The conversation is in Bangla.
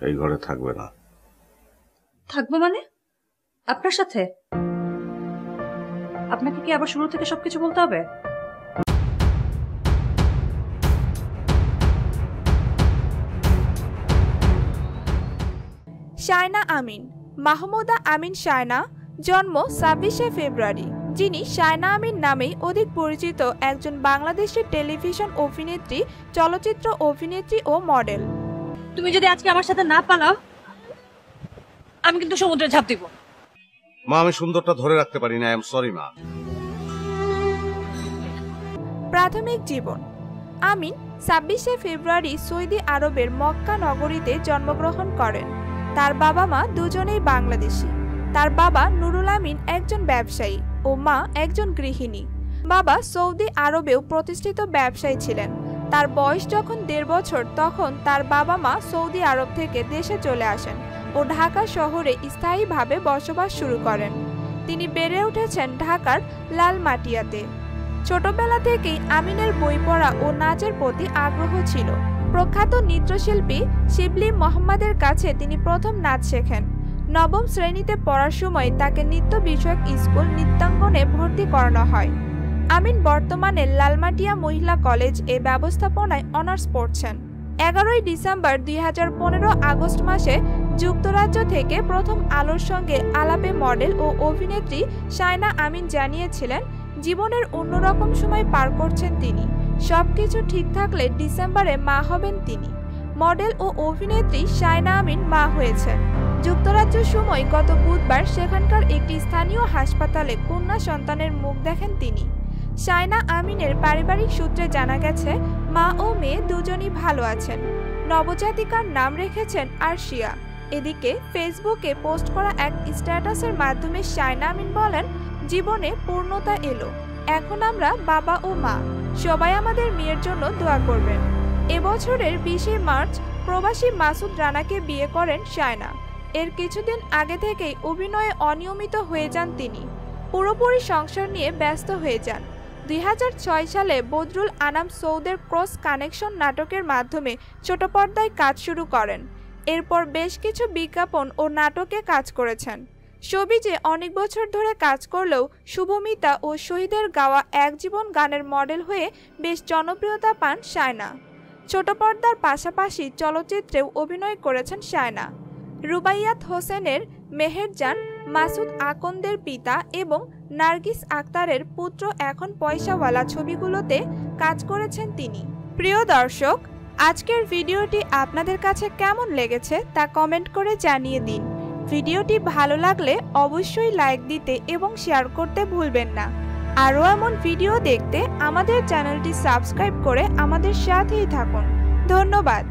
এই ঘরে থাকবে না। থাকব মানে? আপনার সাথে? আপনাকে কি আবার শুরু থেকে সবকিছু বলতে হবে? শায়না আমিন। মাহমুদা আমিন শায়না জন্ম ছাব্বিশে ফেব্রুয়ারি। যিনি শায়না আমিন নামেই অধিক পরিচিত একজন বাংলাদেশের টেলিভিশন অভিনেত্রী চলচ্চিত্র অভিনেত্রী ও মডেল। তুমি যদি আজকে আমার সাথে না পালাও আমি কিন্তু সমুদ্রে ঝাঁপ দিব। মা আমি সুন্দরটা ধরে রাখতে পারি না আই এম সরি মা। প্রাথমিক জীবন। আমিন ছাব্বিশে ফেব্রুয়ারি সৌদি আরবের মক্কা নগরীতে জন্মগ্রহণ করেন। তার বাবা মা দুজনেই বাংলাদেশি। তার বাবা নুরুল আমিন একজন ব্যবসায়ী ও মা একজন গৃহিণী। বাবা সৌদি আরবেও প্রতিষ্ঠিত ব্যবসায়ী ছিলেন। তার বয়স যখন দেড় বছর, তখন তার বাবা মা সৌদি আরব থেকে দেশে চলে আসেন ও ঢাকা শহরে স্থায়ীভাবে বসবাস শুরু করেন। তিনি বেড়ে উঠেছেন ঢাকার লালমাটিয়াতে। ছোটবেলা থেকেই আমিনের বই পড়া ও নাচের প্রতি আগ্রহ ছিল। প্রখ্যাত নৃত্যশিল্পী শিবলি মোহাম্মদের কাছে তিনি প্রথম নাচ শেখেন। নবম শ্রেণীতে পড়ার সময় তাকে নৃত্য বিষয়ক স্কুল নৃত্যাঙ্গনে ভর্তি করানো হয়। আমিন বর্তমানে লালমাটিয়া মহিলা কলেজ এ ব্যবস্থাপনায় অনার্স পড়ছেন। এগারোই ডিসেম্বর দুই হাজার পনেরো আগস্ট মাসে যুক্তরাজ্য থেকে প্রথম আলোর সঙ্গে আলাপে মডেল ও অভিনেত্রী শায়না আমিন জানিয়েছিলেন, জীবনের অন্যরকম সময় পার করছেন তিনি। সবকিছু ঠিক থাকলে ডিসেম্বরে মা হবেন তিনি। মডেল ও অভিনেত্রী শায়না আমিন মা হয়েছেন যুক্তরাজ্য সময় গত বুধবার সেখানকার একটি স্থানীয় হাসপাতালে কন্যা সন্তানের মুখ দেখেন তিনি। শায়না আমিনের পারিবারিক সূত্রে জানা গেছে, মা ও মেয়ে দুজনই ভালো আছেন। নবজাতিকার নাম রেখেছেন আরশিয়া। এদিকে ফেসবুকে পোস্ট করা এক স্ট্যাটাসের মাধ্যমে শায়না আমিন বলেন, জীবনে পূর্ণতা এলো। এখন আমরা বাবা ও মা। সবাই আমাদের মেয়ের জন্য দোয়া করবেন। এবছরের বিশে মার্চ প্রবাসী মাসুদ রানাকে বিয়ে করেন শায়না। এর কিছুদিন আগে থেকেই অভিনয়ে অনিয়মিত হয়ে যান তিনি। পুরোপুরি সংসার নিয়ে ব্যস্ত হয়ে যান। দুই হাজার ছয় সালে বদরুল আনাম সৌদের ক্রস কানেকশন নাটকের মাধ্যমে ছোট পর্দায় কাজ শুরু করেন। এরপর বেশ কিছু বিজ্ঞাপন ও নাটকে কাজ করেছেন। সবিজে অনেক বছর ধরে কাজ করলেও শুভমিতা ও শহীদের গাওয়া এক জীবন গানের মডেল হয়ে বেশ জনপ্রিয়তা পান শায়না। ছোট পর্দার পাশাপাশি চলচ্চিত্রেও অভিনয় করেছেন শায়না। রুবাইয়াত হোসেনের মেহেরজান মাসুদ আকন্দের পিতা এবং নার্গিস আক্তারের পুত্র এখন পয়সাওয়ালা ছবিগুলোতে কাজ করেছেন তিনি। প্রিয় দর্শক, আজকের ভিডিওটি আপনাদের কাছে কেমন লেগেছে তা কমেন্ট করে জানিয়ে দিন। ভিডিওটি ভালো লাগলে অবশ্যই লাইক দিতে এবং শেয়ার করতে ভুলবেন না। আরও এমন ভিডিও দেখতে আমাদের চ্যানেলটি সাবস্ক্রাইব করে আমাদের সাথেই থাকুন। ধন্যবাদ।